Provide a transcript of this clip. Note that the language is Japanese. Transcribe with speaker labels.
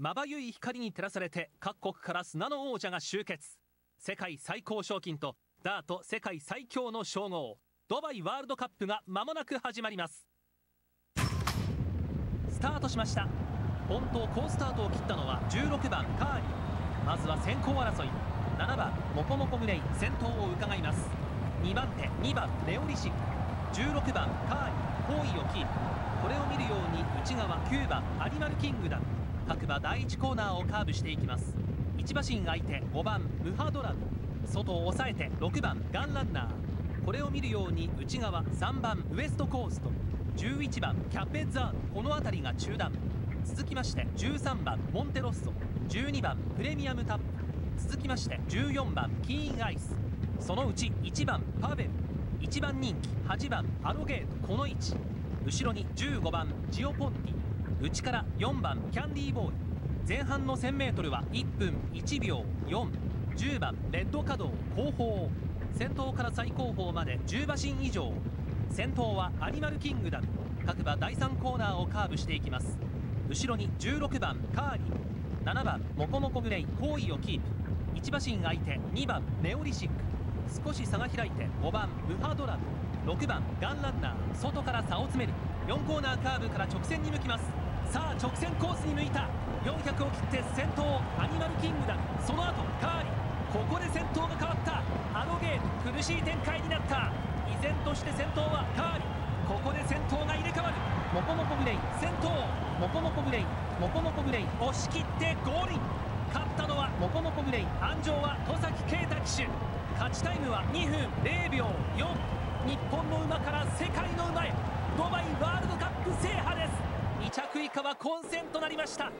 Speaker 1: まばゆい光に照らされて各国から砂の王者が集結。世界最高賞金とダート世界最強の称号ドバイワールドカップが間もなく始まります。スタートしました。本当好スタートを切ったのは16番カーリー。まずは先行争い。7番モコモコグレイ先頭を伺います。2番手2番レオリシ。ック16番カーリー包囲をキープ。これを見るように内側9番アニマルキングダム。各馬第1コーナーをカーブしていきます。1馬身相手5番ムハドラム。外を抑えて6番ガンランナー。これを見るように内側3番ウエストコースト11番キャペザーノこの辺りが中段。続きまして13番モンテロッソ12番プレミアムタップ。続きまして14番キーンアイス。そのうち1番パベル1番人気8番アロゲートこの位置。後ろに15番ジオポンティ内から4番キャンディーボーイ。前半の 1000m は1分1秒4 10番レッドカドー後方。先頭から最後方まで10馬身以上。先頭はアニマルキングダム。各馬第3コーナーをカーブしていきます。後ろに16番カーリー。7番モコモコグレイ好位をキープ。1馬身相手2番ネオリシック。少し差が開いて5番ムハドラム6番ガンランナー。外から差を詰める。4コーナーカーブから直線に向きます。さあ直線コースに向いた。400を切って先頭アニマル苦しい展開になった。依然として先頭はカーリここで先頭が入れ替わる。モコモコグレイ先頭。モコモコグレイモコモコグレイ押し切ってゴールイン。勝ったのはモコモコグレイ安城は戸崎圭太騎手。勝ちタイムは2分0秒4日本の馬から世界の馬へ。ドバイワールドカップ制覇です。2着以下は混戦となりました。